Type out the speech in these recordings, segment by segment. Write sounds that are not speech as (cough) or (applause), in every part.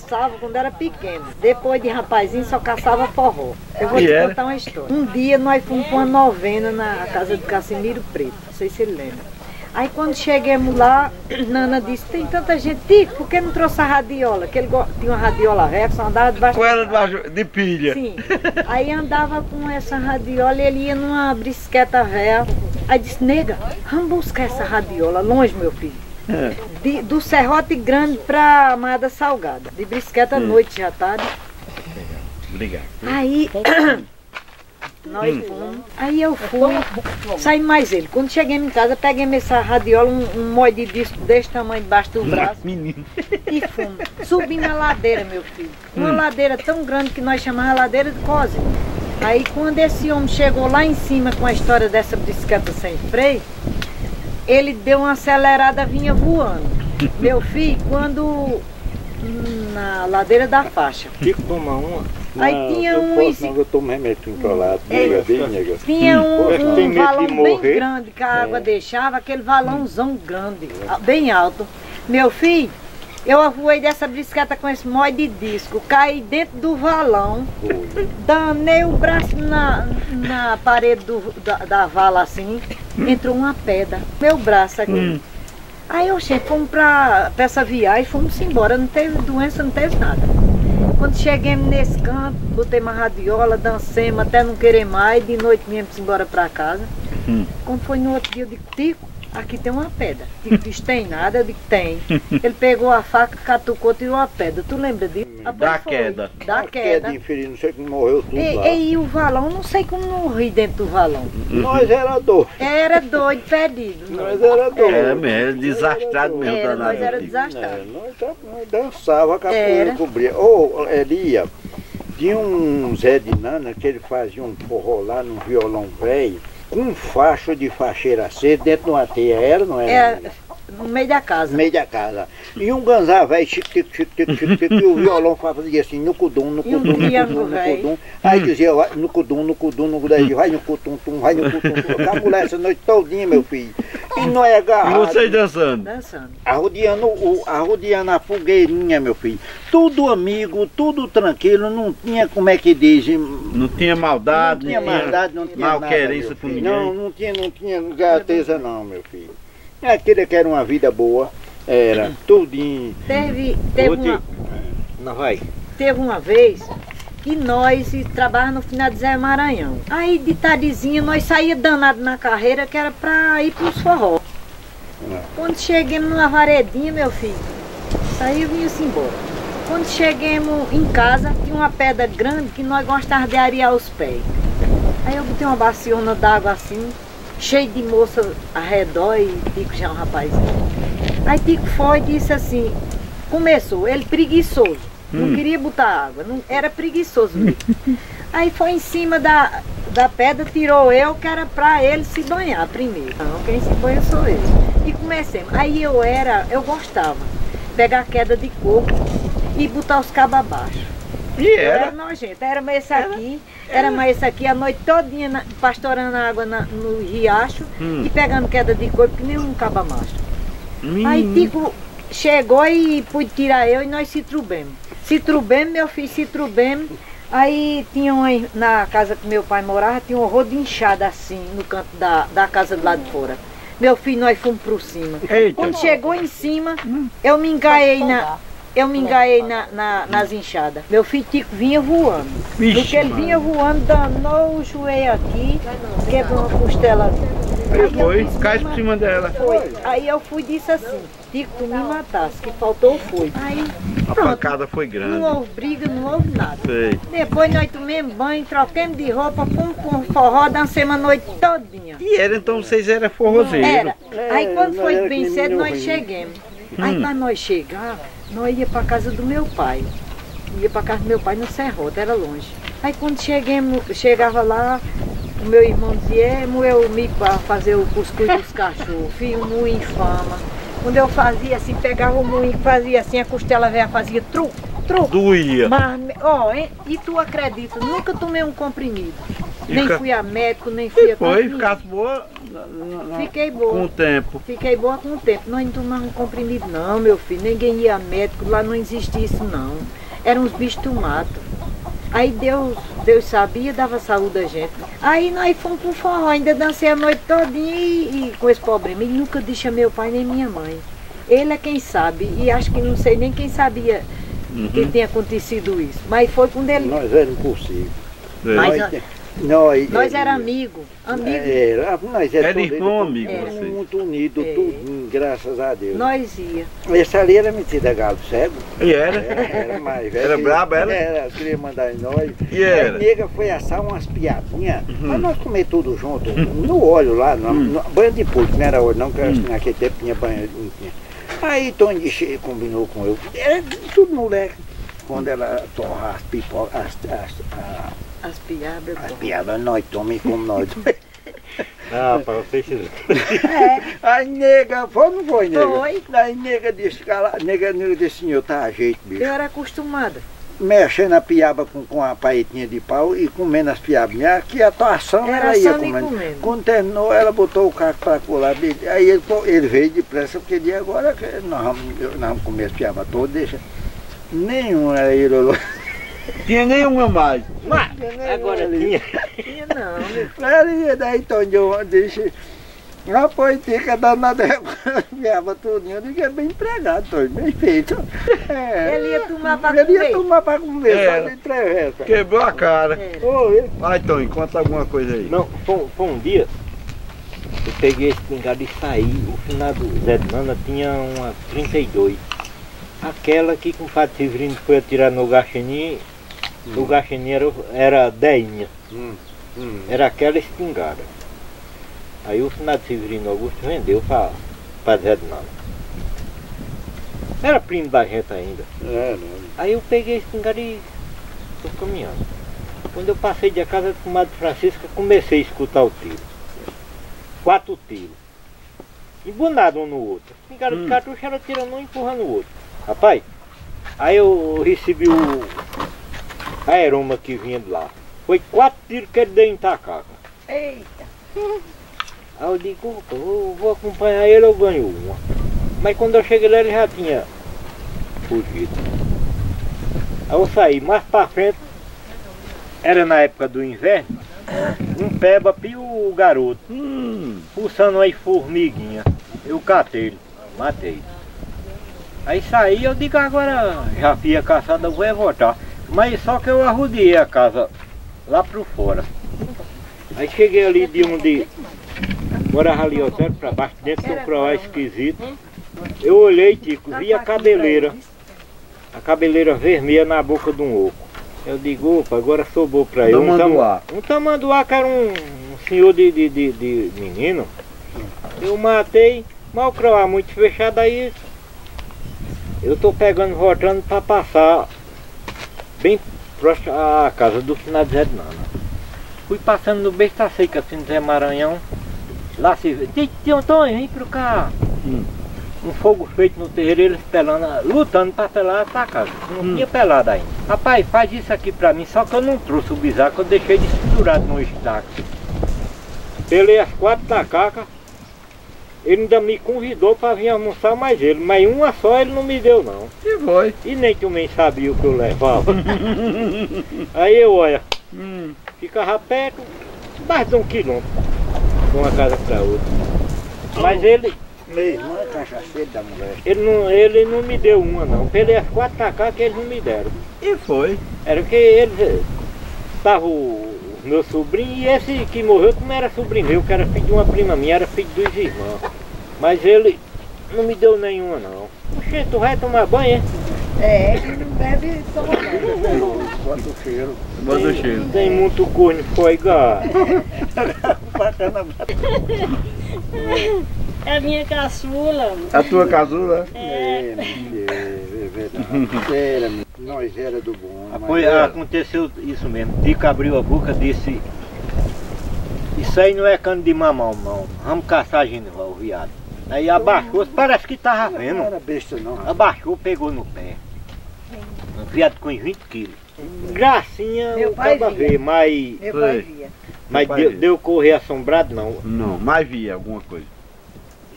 caçava quando era pequeno. Depois de rapazinho só caçava forró. Eu vou E te era? contar uma história. Um dia nós fomos com uma novena na casa do Casimiro Preto. Não sei se ele lembra. Aí quando chegamos lá, (clears throat) Nana disse, tem tanta gente, Tico, por que não trouxe a radiola? Que ele tinha uma radiola velha, só andava debaixo Com ela debaixo de pilha. Sim. Aí andava com essa radiola e ele ia numa brisqueta velha. Aí disse, nega, vamos buscar essa radiola longe, meu filho. É. De- do Serrote Grande pra Amada Salgada. De brisqueta à noite já tarde. Obrigado. Aí nós fomos. Aí eu fui, saí mais ele. Quando chegamos em casa, peguei essa radiola, um, um molho de disco desse tamanho debaixo do braço. Menino. E fomos. Subi na ladeira, meu filho. Uma ladeira tão grande que nós chamávamos ladeira de Cose. Aí quando esse homem chegou lá em cima com a história dessa bicicleta sem freio, ele deu uma acelerada, vinha voando. Meu filho, quando na ladeira da faixa. Tico toma uma. Aí Não, tinha eu um posso, não, eu tomo remédio controlado. É. Nega, bem, nega. Tinha um, Poxa, um tem medo de valão bem morrer? grande que a água deixava, aquele valãozão grande, a- bem alto. Meu filho, eu avoei dessa bicicleta com esse molho de disco, caí dentro do valão, Foi. danei o braço na, na parede do- da, da vala assim, entrou uma pedra, meu braço aqui. Aí eu cheguei, fomos pra, pra essa viagem, fomos embora, não teve doença, não teve nada. Quando chegamos nesse canto, botei uma radiola, dancemos até não querer mais, de noite viemos embora pra casa. Hum. Quando foi no outro dia, eu digo, Tico, aqui tem uma pedra. Tico disse, tem nada? Eu digo, tem. (laughs) Ele pegou a faca, catucou, tirou a pedra. Tu lembra disso? Da foi. queda. Da A queda queda. infeliz, não sei como morreu tudo lá. E, e o valão, não sei como não ri dentro do valão. Nós era doido. Era doido, perdido. Nós era doido. É mesmo, desastrado mesmo, Era, danado. nós era aqui. desastrado. É, nós, nós dançava, a capoeira Era. cobria. Ô, Elia, tinha um Zé de Nana que ele fazia um forró lá num violão velho, com um facho de facheira acesa dentro de uma teia, era, não era? É, no meio da No casa. meio da casa. E um ganzá velho, chique, chique, chique, chique, chique, chique, e o violão fazia assim, no cudum, no E um cudum, no cudum, no cudum. Aí dizia, vai no cudum, no cudum, no cudum, vai no cudum, tum, vai no cudum, tum. A mulher essa noite todinha, meu filho. E nós E agarrados. vocês dançando? Dançando. Arrodeando, o, arrodeando a fogueirinha, meu filho. Tudo amigo, tudo tranquilo, não tinha, como é que diz, Não tinha maldade, não tinha maldade, não tinha nada. malquerência com filho. ninguém. Não, não tinha, não tinha gateza não, meu filho. Aquele que era uma vida boa, era tudinho. Teve, teve, uma, Não vai. teve uma vez que nós trabalhávamos no final de Zé Maranhão. Aí de tardezinha nós saía danado na carreira que era pra ir pros forró. É. Quando chegamos numa varedinha, meu filho, saí e vinha-se embora. Quando chegamos em casa, tinha uma pedra grande que nós gostávamos de arear os pés. Aí eu botei uma baciona d'água assim, cheio de moça ao redor e Tico já é um rapazinho. Aí Tico foi e disse assim, começou, ele preguiçoso, não queria botar água, não, era preguiçoso. mesmo. (laughs) Aí foi em cima da, da pedra, tirou eu, que era pra ele se banhar primeiro. Não, quem se banha sou eu. E comecei. Aí eu era, eu gostava, pegar queda de coco e botar os cabos abaixo. E Era era. nojento, era mais esse aqui, era mais esse aqui, a noite todinha na- pastorando água na- no riacho Hum. e pegando queda de coco que nem um caba macho. Aí. Tico chegou e pude tirar eu e nós se trubemos. Se trubemos, meu filho, se trubemos. Aí tinha uma, na casa que meu pai morava, tinha um horror de inchada assim, no canto da, da casa do lado de fora. Meu filho, nós fomos por cima. Eita. Quando chegou em cima, eu me engaei na. Eu me engaei na, na- nas enxadas. Meu filho Tico vinha voando. Vixe, Do que ele vinha voando, danou o joelho aqui, quebrou uma costela. Aí Foi, cai "Me por cima dela. foi. Aí eu fui e disse assim, Tico, tu me matasse, que faltou foi. Aí, A pronto, pancada foi não grande. houve briga, não houve nada. Sei. Depois nós tomamos banho, troquemos de roupa, fomos com forró, dancemos a noite todinha. E era então vocês eram forrozeiros. Era. Aí É, quando nós foi bem cedo, nós chegamos. Aí para nós chegar, nós ia para casa do meu pai. Ia para casa do meu pai no Serrote, era longe. Aí quando chegamos, chegava lá, o meu irmão dizia, é, moeu o para fazer o cuscuz dos (laughs) cachorros, filho, um moinho fama. Quando eu fazia assim, pegava o moinho, fazia assim, a costela velha fazia truco, truco. Doía. Mas, ó, e tu acredita, nunca tomei um comprimido. Nem Fica- fui a médico, nem fui a Foi, ficasse boa. Fiquei Com boa. o tempo. Fiquei boa com o tempo. Nós não tomávamos comprimido não, meu filho. Ninguém ia médico, lá não existia isso não. Eram uns bichos do mato. Aí Deus, Deus sabia, dava saúde a gente. Aí nós fomos pro forró, ainda dancei a noite todinha e, e com esse problema. E nunca disse meu pai nem minha mãe. Ele é quem sabe, e acho que não sei nem quem sabia que Uhum. tinha acontecido isso. Mas foi quando ele. Nós era impossível. É. Mas- nós, nós, Nós era amigo, amigo. Era, nós era, Era irmão, amigo, É. vocês. muito unido, É. tudo, graças a Deus. Nós ia. Essa ali era metida galo cego. E era? Era, era mais velha. Era braba, ela? Era, queria mandar em nós. E era? A nega foi assar umas piadinhas, Uhum. mas nós comer tudo junto, no óleo lá, no, no- banho de porco, não era óleo não, que Hum. naquele tempo tinha banho, não tinha. Aí Tony de combinou com eu, era tudo moleque. Quando ela torra as pipocas, as, as, a- As piadas. as piadas, nós tomamos como nós. (laughs) Ah, para vocês. (laughs) É, A nega, foi ou não foi, nega? Foi. Aí nega disse, cara, nega, nega disse, senhor, tá a jeito, bicho. eu era acostumada. Mexendo a piaba com, com a paetinha de pau e comendo as piabinhas, que a atuação Era ela ia assando e comendo. comendo. Quando terminou, ela botou o carro para colar. Aí ele, ele veio depressa, porque de agora que nós vamos, nós vamos comer as piabas todas, deixa. Nenhum aí ele olhou. Tinha nenhuma mais. Agora tinha. Tinha não, Aí daí então eu disse, rapaz, fica danado, piaba tudo. Eu digo, é bem empregado, tô bem feito. (laughs) É. Ele ia tomar pra Ele ia comer. tomar para comer, Era. só entrevista. Quebrou a cara. É. Vai, Tony, conta alguma coisa aí. Não, foi, foi um dia. Eu peguei esse pingado e saí. O final do Zé de Nana tinha uma 32. Aquela que com o Padre Severino foi atirar no Gaxini, o Gaxini era, deinha. Hum, hum. Era aquela espingarda. Aí o finado Severino Augusto vendeu para Zé de Nana. Era primo da gente ainda. É. Aí eu peguei a espingarda e estou caminhando. Quando eu passei de casa do comadre Francisca, comecei a escutar o tiro. Quatro tiros. Embunado um no outro. Espingarda Hum. de cartucho era tirando um e empurrando o outro. Rapaz, aí eu recebi o aeroma que vinha de lá. Foi quatro tiros que ele deu em tacaca. Eita. Aí eu digo, "Opa, eu vou acompanhar ele, eu ganho uma. Mas quando eu cheguei lá ele já tinha fugido. Aí eu saí mais pra frente, era na época do inverno, um peba piu o garoto, Hum, pulsando aí formiguinha. Eu catei ele, matei. Aí saí, eu digo agora já fui a caçada, eu vou voltar. Mas só que eu arrudiei a casa lá pro fora. Aí cheguei ali de onde morava ali ao centro pra baixo, dentro de um croá esquisito. Eu olhei, Tico, vi a cabeleira, a cabeleira vermelha na boca de um oco. Eu digo, opa, agora sobrou pra ele. Um Tamanduá. tam- Um tamanduá que era um, um senhor de, de, de, de menino. Eu matei, mas o croá muito fechado aí. Eu tô pegando, voltando pra passar bem próximo à casa do finado Zé de Nana. Fui passando no besta seca assim do Zé Maranhão. Lá se vê. Tio Antônio, vem pro cá. Hum. Um fogo feito no terreiro, eles pelando, lutando pra pelar essa casa. Não Hum. tinha pelado ainda. Rapaz, faz isso aqui pra mim, só que eu não trouxe o bisaco, eu deixei desfigurado no estaco. Pelei as quatro tacacas. Ele ainda me convidou para vir almoçar mais ele, mas uma só ele não me deu não. que foi? E nem também sabia o que eu levava. (laughs) Aí eu, olha, Hum, ficava perto, mais de um quilômetro, de uma casa para outra. Mas ele, Meu irmão é cachaceiro da mulher. ele não, ele não me deu uma não. Pelei as quatro tacacas que eles não me deram. e foi? Era que eles estavam o meu sobrinho e esse que morreu que não era sobrinho meu, que era filho de uma prima minha, era filho dos irmãos. Mas ele não me deu nenhuma não. Oxe, tu vai tomar banho, é? É, que não deve tomar banho. Bota o cheiro. Bota o cheiro. Tem muito corno foi gato. Bacana. É a minha caçula. A tua casula? É, é verdade. Era, nós era do bom. mas Foi, era- aconteceu isso mesmo. Tico abriu a boca e disse. Isso aí não é cano de mamão, não. Vamos caçar a genival, viado. Aí abaixou, parece que tava Não vendo. era besta não. rapaz. Abaixou, pegou no pé. Um viado com uns 20 quilos. Gracinha Meu pai via. vê, mas Meu pai via. Mas pai deu, deu correr assombrado não. Não, mas vi alguma coisa.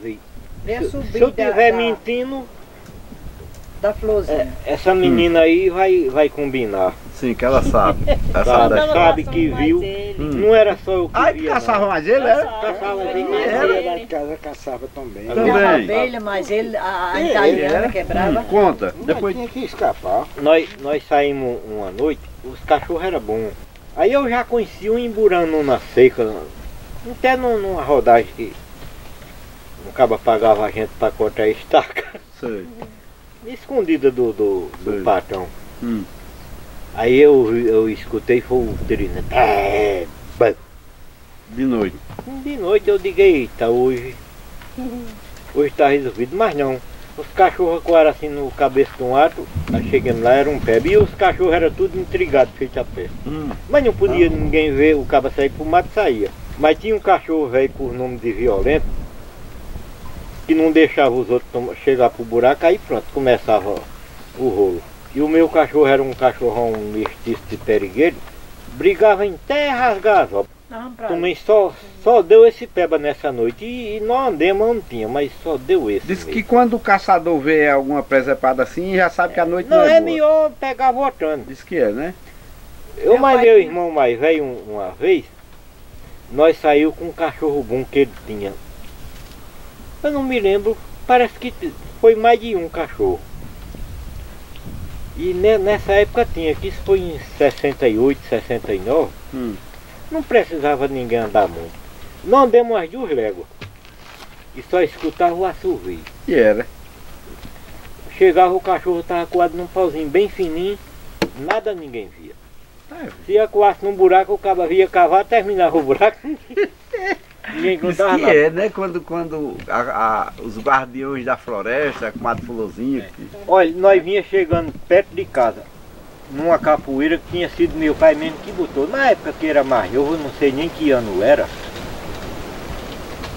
Se, se eu da- tiver da- mentindo, Da florzinha. é, essa menina aí vai, vai combinar. Sim, que ela sabe. (laughs) Ela Sabe. sabe. Ela sabe que viu. Hum. Não era só eu que Ai, via, caçava mais ele, era? Caçava, ele ele Era de casa caçava também. Também. Era abelha, mas ele, a, a É, italiana era. quebrava. Hum, conta. Mas Depois. tinha que escapar. Nós, nós saímos uma noite, os cachorros eram bons. Aí eu já conheci um emburando na seca, até num- numa rodagem que um caba pagava a gente para cortar a estaca, Sei. Escondida do, do, do patrão. Hum. Aí eu, eu escutei, foi o trina. É, ba- De noite. de noite eu digo, eita, hoje. (laughs) Hoje tá resolvido, mas não. Os cachorros coaram assim no cabeça de um ato, nós chegando lá era um pé. E os cachorros eram tudo intrigados, feito a pé. Hum. Mas não podia ninguém ver o cabo sair pro mato saía. Mas tinha um cachorro velho por nome de violento que não deixava os outros chegar pro buraco, aí pronto, começava o rolo. E o meu cachorro era um cachorrão mestiço de perigueiro, brigava em terra rasgar as obras. Não, pra Também só, só deu esse peba nessa noite e, e nós andemos, não tinha, mas só deu esse. Diz que quando o caçador vê alguma presepada assim, já sabe que a noite não, Não, é, é boa. melhor pegar votando. Diz que é, né? Eu Meu mais meu irmão mais velho um- uma vez, nós saiu com um cachorro bom que ele tinha. Eu não me lembro, parece que foi mais de um cachorro. E ne- nessa época tinha, que isso foi em 68, 69, Hum. não precisava ninguém andar muito. Não andamos umas duas léguas. E só escutava o assovio. E era. Chegava o cachorro, estava coado num pauzinho bem fininho, nada ninguém via. É. Se acuasse num buraco, o cabo via cavar, terminava o buraco. (laughs) ninguém contava que nada. é, né? Quando, quando a- a- os guardiões da floresta, com a fulozinho, que Olha, nós vinha chegando perto de casa, numa capoeira que tinha sido meu pai mesmo que botou. Na época que era mais eu não sei nem que ano era.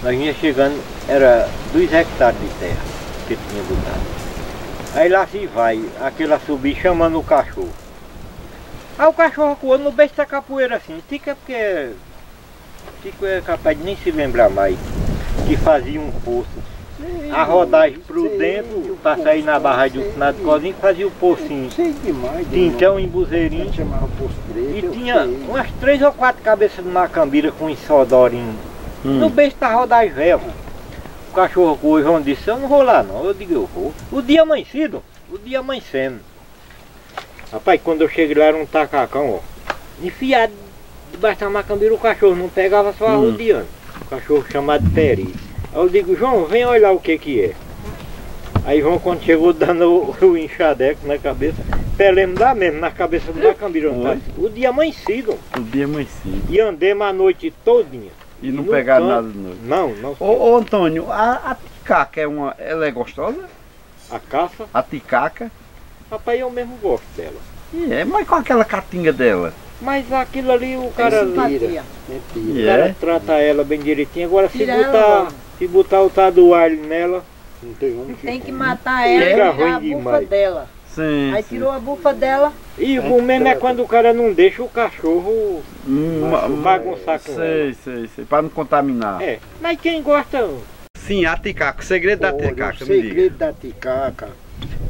Nós vinha chegando, era dois hectares de terra que ele tinha botado. Aí lá se vai, aquele subir chamando o cachorro. Aí o cachorro acuou no beijo da capoeira assim, fica porque Tico é capaz de nem se lembrar mais que fazia um poço. A rodagem pro Sei, dentro, pra sair na barragem do final de cozinha, fazia o pocinho. Sei demais. Em buzeirinho. E tinha umas três ou quatro cabeças de macambira com ensodorinho. No beijo da rodagem velha. O cachorro com o João disse, eu não vou lá não. Eu digo, eu vou. O dia amanhecido, o dia amanhecendo. Rapaz, quando eu cheguei lá era um tacacão, ó. Enfiado debaixo da macambira, o cachorro não pegava só Hum. arrodeando. O cachorro chamado Peri. Aí eu digo, João, vem olhar o que que é. Aí João quando chegou dando o, (laughs) o enxadeco na cabeça, pelemos lá mesmo, na cabeça do macambira. Foi? O dia amanhecido. o dia amanhecia. E andemos a noite todinha. E não No pegaram canto. nada de noite. Não, não. Ô, ô Antônio, a, a ticaca é uma. Ela é gostosa? A caça, A ticaca? rapaz, eu mesmo gosto dela. É, mas com aquela catinga dela. Mas aquilo ali o cara, o simpatia. Mentira. E cara é? trata ela bem direitinho. Agora se Tira botar, se botar o tal do alho nela, Não tem que Tem que matar ela e tirar a bufa demais. dela. Sim. Aí sim. tirou a bufa dela, e o mesmo é quando o cara não deixa o cachorro Hum, bagunçar com ela. Sei, sei, sei. Pra não contaminar. É, mas quem gosta, Sim, a ticaca. O segredo da Olha, ticaca, o me diga. segredo da ticaca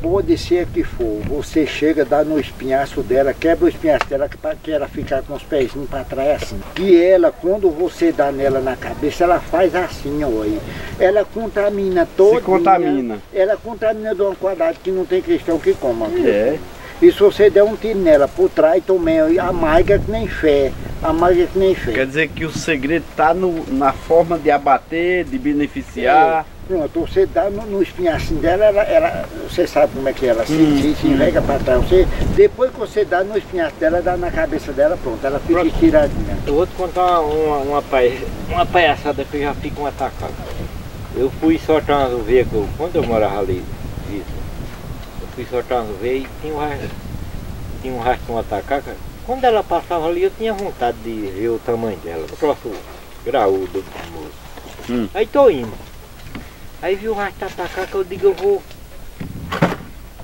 pode ser que for. Você chega, dá no espinhaço dela, quebra o espinhaço dela que, pra- que ela ficar com os pezinhos para trás assim. E ela, quando você dá nela na cabeça, ela faz assim, ó. aí. Ela contamina toda. contamina. Ela contamina de uma quadrada que não tem cristão que coma. É. E se você der um tiro nela por trás também, amarga que nem fé. Amarga que nem fé. Quer dizer que o segredo tá no, na forma de abater, de beneficiar. Pronto, você dá no, no espinhacinho dela, ela, ela- você sabe como é que ela se, Hum, se, se enrega pra trás. Você, depois que você dá no espinhaço dela, dá na cabeça dela, pronto, ela fica Pronto. estiradinha. eu vou te contar uma, uma, pai- uma palhaçada que eu já fico um atacado. Eu fui soltar umas ovelhas, quando eu morava ali, eu fui soltar umas ovelhas e tinha um rastro, tinha um rastro uma tacaca. Quando ela passava ali, eu tinha vontade de ver o tamanho dela. O troço graúdo, famoso. Hum. Aí tô indo. Aí vi o rastro da tacaca, eu digo, eu vou.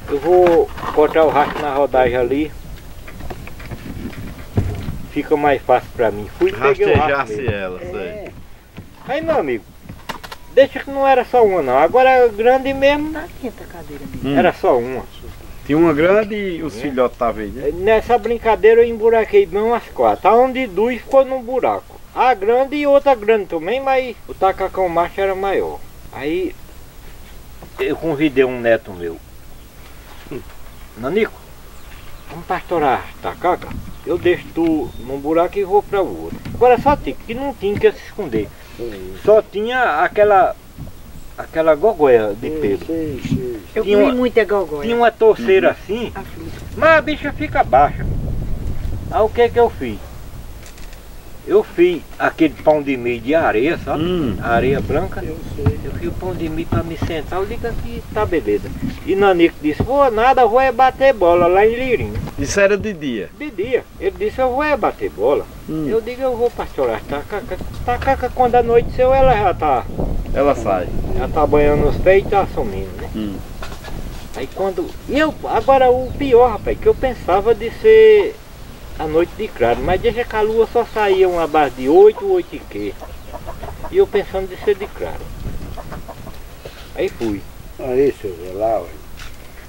Eu vou cortar o rastro na rodagem ali. fica mais fácil pra mim. Fui e peguei o rastro Rastejasse mesmo. ela, sei. É, Aí, meu amigo, deixa que não era só uma não. Agora grande mesmo, Tá quente a cadeira mesmo. Hum. era só uma. Tinha uma grande e os filhotes estavam aí, né? Nessa brincadeira eu emburaquei bem umas quatro. A onde duas ficou num buraco. A grande e outra grande também, mas o tacacão macho era maior. Aí eu convidei um neto meu. Nanico, vamos pastorar tacaca? Eu deixo tu num buraco e vou para o outro. Agora só tinha que não tinha que se esconder. Só tinha aquela aquela gogoia de pelo. sei, sei. Eu Tinha comi muita gogóia. Tinha uma torceira assim, Aflito. mas a bicha fica baixa. Aí o que que eu fiz? Eu fiz aquele pão de milho de areia, sabe? Hum. Areia branca. Eu sei. Eu fiz o pão de milho para me sentar. Eu digo aqui, tá beleza. E Nanico disse, vou nada, vou é bater bola lá em Lirinho. Isso era de dia. De dia. Ele disse, eu vou é bater bola. Hum. Eu digo, eu vou pastorar tacaca. Tacaca quando a noite seu, ela já tá, Ela sai. já tá banhando os pés e tá sumindo, né? Hum. Aí quando. E eu, agora o pior, rapaz, que eu pensava de ser a noite de claro, mas deixa que a lua só saía uma base de 8, 8 e quê. E eu pensando de ser de claro. Aí fui. Aí, seu Zé lá.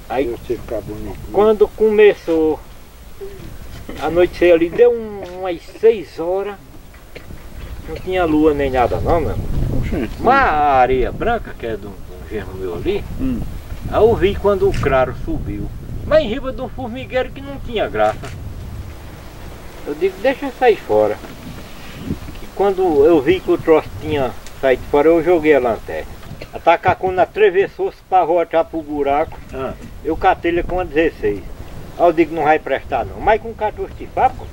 Aí você ficar bonitinho. quando começou a noite ali, deu um- umas 6 horas. Não tinha lua nem nada não, meu. Mas a areia branca, que é de um germo meu ali, Hum. aí eu vi quando o claro subiu. Mas em riba de um formigueiro que não tinha graça. Eu digo, deixa eu sair fora. E quando eu vi que o troço tinha saído fora, eu joguei a lanterna. A tacacuna atravessou-se para voltar pro buraco. Ah. Eu catei ele com a 16. Aí eu digo, não vai prestar não. Mas com 14 de papo,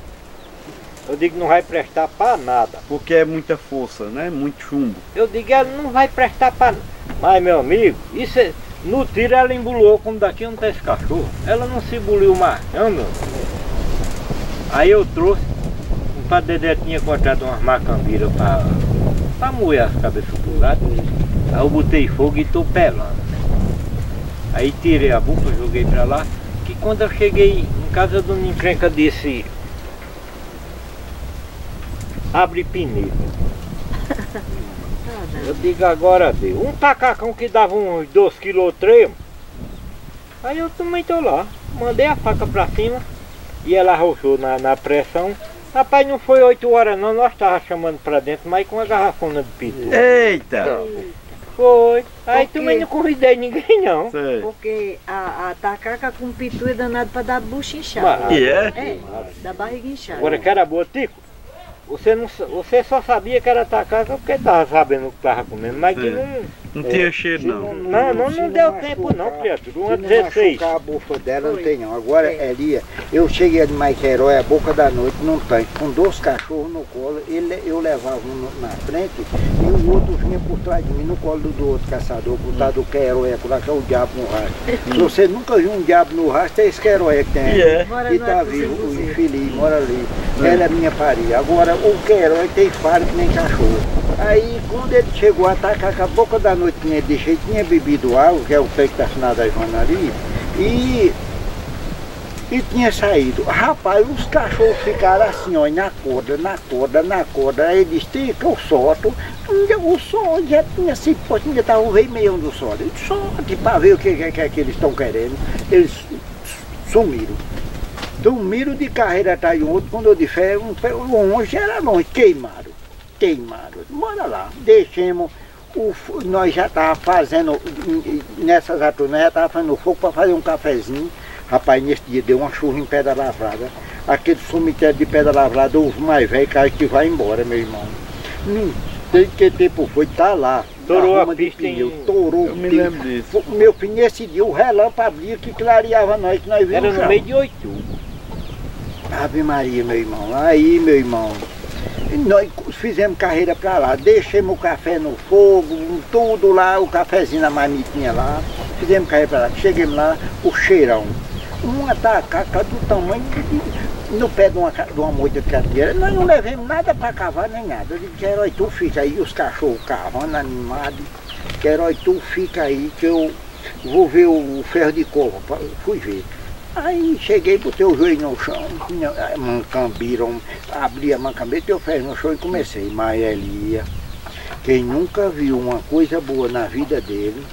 eu digo, não vai prestar para nada. Porque é muita força, né? Muito chumbo. Eu digo, ela não vai prestar para nada. Mas, meu amigo, isso é... No tiro ela embolou, como daqui não tem esse cachorro. Ela não se emboliu mais, não, meu. Aí eu trouxe, o padre Dedé tinha cortado umas macambiras para pra moer as cabeças pro lado. Aí eu botei fogo e tô pelando. Aí tirei a boca, joguei pra lá. Que quando eu cheguei em casa do encrenca disse abre pneu. (laughs) Eu digo agora deu. Um tacacão que dava uns 2 kg ou 3. Aí eu também tô lá. Mandei a faca pra cima e ela arrochou na, na pressão. Rapaz, não foi 8 horas não, nós tava chamando pra dentro, mas com uma garrafona de pintura. Eita! Foi. Aí Por quê? também não convidei ninguém não. Sei. Porque a, a tacaca com pitu é danado pra dar bucha inchada. Mas- E é? É, da barriga inchada. Agora que era boa, Tico, você, não, você só sabia que era tacaca porque tava sabendo o que tava comendo, mas que Sim. não. Não tinha cheiro, não. Não, não, se não deu machucar- tempo não, criatura. se Uma não 16. machucar a bufa dela, não tem não. Agora, É. Elia, eu cheguei de Maiquerói, a boca da noite, num tanque, com dois cachorros no colo. Ele, eu levava um na frente e o outro vinha por trás de mim, no colo do, do outro caçador, por trás do queroeco lá, que é o diabo no rastro. Se você nunca viu um diabo no rastro, é esse queroeco que tem aí. E é? E tá Arco vivo, o infeliz mora ali. É. Ela é minha paria. Agora, o Queiroz tem faro que nem cachorro. Aí, quando ele chegou a atacar, com a boca da noite tinha deixado, tinha bebido água, que é o que está assinado ali, e, e tinha saído. Rapaz, os cachorros ficaram assim, ó, na corda, na corda, na corda. Aí ele disse, que eu solto. O sol já tinha se posto, ainda estava o meio do sol. Ele solte para ver o que, que, que, que eles estão querendo. Eles sumiram. Sumiram de carreira atrás de um outro, quando eu disse, é, um, longe era longe, queimaram, queimaram. Bora lá, deixemos, o, nós já estávamos fazendo, nessas alturas, nós já estávamos fazendo fogo para fazer um cafezinho. Rapaz, nesse dia deu uma chuva em pedra lavrada. Aquele cemitério de pedra lavrada, os mais velhos caem que vai embora, meu irmão. Não sei que tempo foi, tá lá. Torou a pista em- pneu, torou Eu me lembro disso. Meu filho, nesse dia o relâmpago abria que clareava nós, que nós vimos Era no chão. meio de oito. Ave Maria, meu irmão. Aí, meu irmão, nós fizemos carreira pra lá, deixamos o café no fogo, tudo lá, o cafezinho na marmitinha lá, fizemos carreira pra lá. Chegamos lá, o cheirão. Uma tacaca do tamanho de, no pé de uma, de uma moita de cadeira. Nós não levamos nada pra cavar nem nada. Eu disse, Queiroz, tu fica aí, os cachorros cavando, animados. Queiroz, tu fica aí que eu vou ver o ferro de covo. Fui ver. Aí cheguei, botei o joelho no chão, mancambiram, abri a mancambeira, eu fiz no chão e comecei. Maelia, quem nunca viu uma coisa boa na vida dele,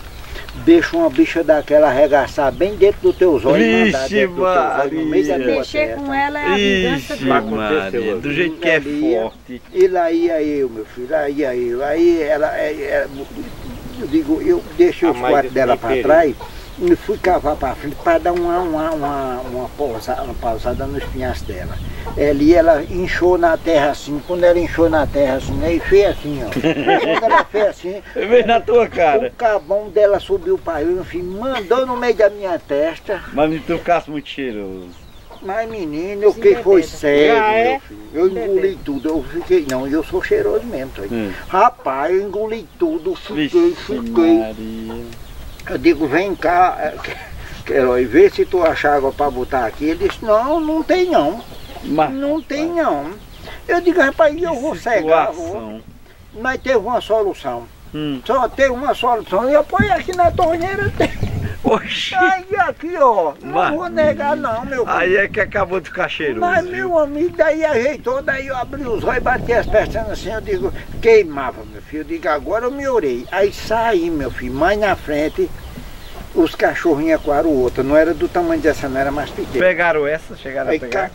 deixa uma bicha daquela arregaçar bem dentro do teu olhos mandar Vixe, no meio Maria. tua Mexer com ela é a vingança do aconteceu do jeito que é Maria. forte. E lá ia eu, meu filho, lá ia eu. Aí ela, é- é- eu digo, eu deixei os quatro dela para trás e fui cavar para frente para dar uma, uma, uma, uma, pausa, uma pausada no espinhaço dela. Ali ela inchou na terra assim, quando ela inchou na terra assim, aí fez assim, ó. quando ela fez assim, (laughs) Eu vejo na tua cara. o cabão dela subiu para eu, enfim, mandou no meio da minha testa. Mas tu ficasse muito cheiroso. Mas menino, eu fiquei foi cego, Já é? meu filho. Eu engoli tudo, eu fiquei. Não, eu sou cheiroso mesmo. Hum. Rapaz, eu engoli tudo, fiquei, Vixe, fiquei. Maria. Eu digo, vem cá, é, Queiroz, vê se tu achar água para botar aqui. Ele disse, não, não tem não. Mas, Não tem não. Eu digo, rapaz, eu vou cegar, vou. Mas teve uma solução. Hum. Só teve uma solução. Eu ponho aqui na torneira. Oxi. Aí aqui, ó. Não Mas- vou negar não, meu filho. Aí é que acabou de ficar cheiroso. Mas viu? meu amigo, daí ajeitou, daí eu abri os olhos e bati as pestanas assim, eu digo, queimava, meu filho. Eu digo, agora eu me orei. Aí saí, meu filho, mais na frente, os cachorrinhos ecoaram o outro. Não era do tamanho dessa, não era mais pequeno. Pegaram essa? Chegaram Aí a pegar?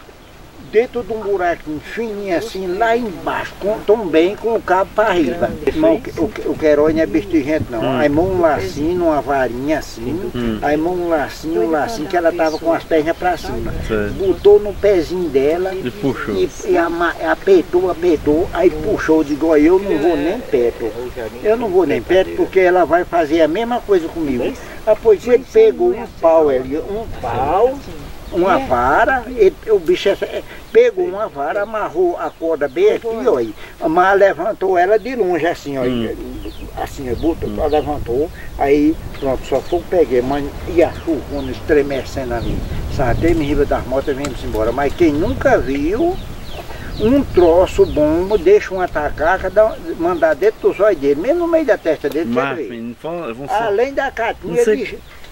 Dentro de um buraquinho fininho assim, lá embaixo, com, também com o cabo para riba. Irmão, o, o, o Queiroz não é bicho de gente não. Hum. Aí mão um lacinho, uma varinha assim, Hum. aí mão um lacinho, um lacinho que ela tava com as pernas para cima. Certo. Botou no pezinho dela E puxou. e, e ama- apertou, apertou, aí puxou, digo, eu não vou nem perto. Eu não vou nem perto porque ela vai fazer a mesma coisa comigo. Ah, pois ele pegou um pau ali, um pau, uma vara, ele- o bicho é- é- pegou uma vara, amarrou a corda bem aqui, ó, aí, mas levantou ela de longe assim, ó, Hum. assim, ó, botou, levantou, aí pronto, só foi peguei, mas e a chuvona estremecendo ali. Saltei em riba das motos e viemos embora. Mas quem nunca viu, um troço bom, deixa um atacar, mandar dentro dos olhos dele, mesmo no meio da testa dele, Mas, filho, vão- vão- Além da catinha,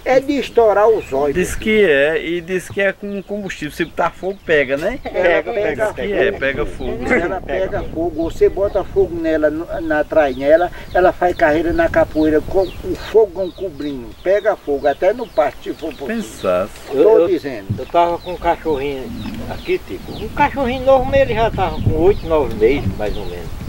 é de, é estourar os olhos. Diz que é, e diz que é com combustível. Se botar fogo, pega, né? Pega, Diz pega que é, pega fogo. Ela pega fogo, você bota fogo nela, na trainela, ela faz carreira na capoeira com o fogão cobrindo, pega fogo, até no pasto, se for possível. Pensasse. Eu, dizendo. eu tava com um cachorrinho aqui, tipo, um cachorrinho novo, mas ele já tava com 8, 9 meses, mais ou menos.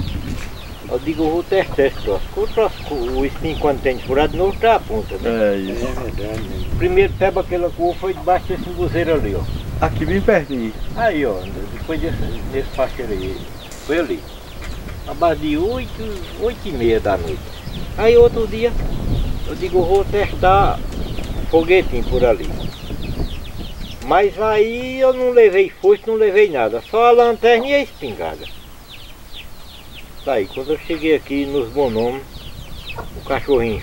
Eu digo, eu vou testar esse troço. O troço, o espinho quando tem furado, novo tá a ponta, né? É isso. verdade. Primeiro peba que ela coou foi debaixo desse embuzeiro ali, ó. Aqui bem pertinho. Aí, ó, depois desse, desse facheiro aí, foi ali. A base de 8, 8 e meia da noite. Aí outro dia, eu digo, eu vou testar foguetinho por ali. Mas aí eu não levei foice, não levei nada, só a lanterna e a espingarda. Daí, quando eu cheguei aqui nos bonômios, o cachorrinho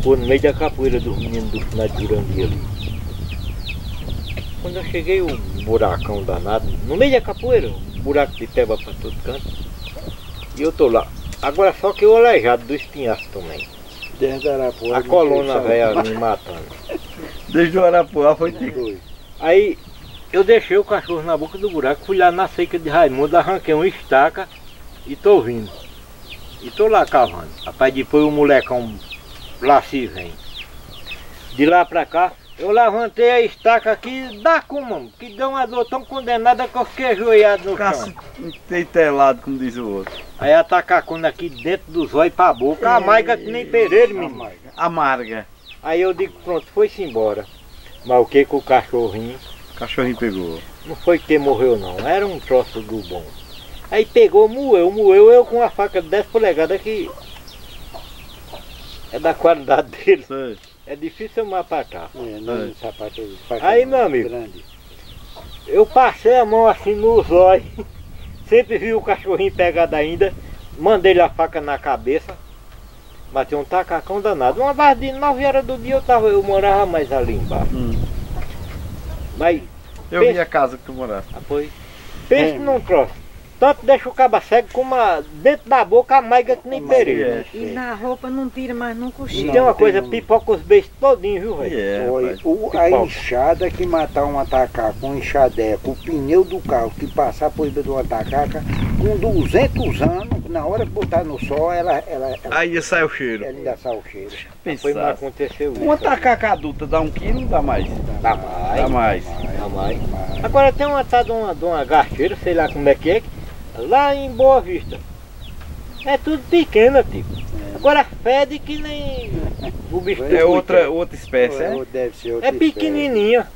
ficou no meio da capoeira dos meninos do final de Jurandir ali. Quando eu cheguei, o buracão danado, no meio da capoeira, um buraco de peba para todo canto. E eu tô lá. Agora só que eu aleijado do espinhaço também. Desde Arapuã. A coluna velha me matando. (laughs) Desde o Arapuá foi. Foi. Aí eu deixei o cachorro na boca do buraco, fui lá na seca de Raimundo, arranquei uma estaca e tô vindo. E tô lá cavando. Rapaz, depois o molecão lá se vem. De lá pra cá, eu levantei a estaca aqui, dá como, que deu uma dor tão condenada que eu fiquei ajoelhado no chão. Caço telado, como diz o outro. Aí a tacacona aqui dentro dos olhos pra boca, a maiga que nem pereiro, menino. Amarga. Aí eu digo, pronto, foi-se embora. Mas o que que o cachorrinho, O cachorrinho pegou. não foi que morreu não, era um troço do bom. Aí pegou, moeu, moeu, eu com a faca de 10 polegadas que é da qualidade (laughs) dele. Sei. É difícil eu matar. É, não, É. sapato, Aí, meu amigo. Grande. Eu passei a mão assim nos (laughs) olhos, sempre vi o cachorrinho pegado ainda, mandei-lhe a faca na cabeça, matei um tacacão danado. Uma vez de 9 horas do dia eu, tava, eu morava mais ali embaixo. Hum. Mas Eu vi a casa que tu moraste. apoio. Pense É. num troço. Tanto deixa o caba cego como a, dentro da boca a maiga que nem perigo. É, E na roupa não tira mais nunca o E cheiro. tem uma coisa, pipoca os beijos todinho, viu, velho? é, Foi o, a enxada que matar um atacar com enxadeco, o pneu do carro que passar por cima de um atacaca, com 200 anos, na hora que botar no sol, ela, ela, ela, Aí sai o cheiro. ela ainda sai o cheiro. Foi Pensar. aconteceu isso. Uma tacaca adulta dá um quilo, dá mais. Dá mais. Dá mais. Dá mais. Agora tem uma tal de uma, de uma garteira, sei lá como é que é, lá em Boa Vista. É tudo pequena, tipo. Agora fede que nem (laughs) o bicho É outra, outra espécie, é? Deve ser outra É pequenininha.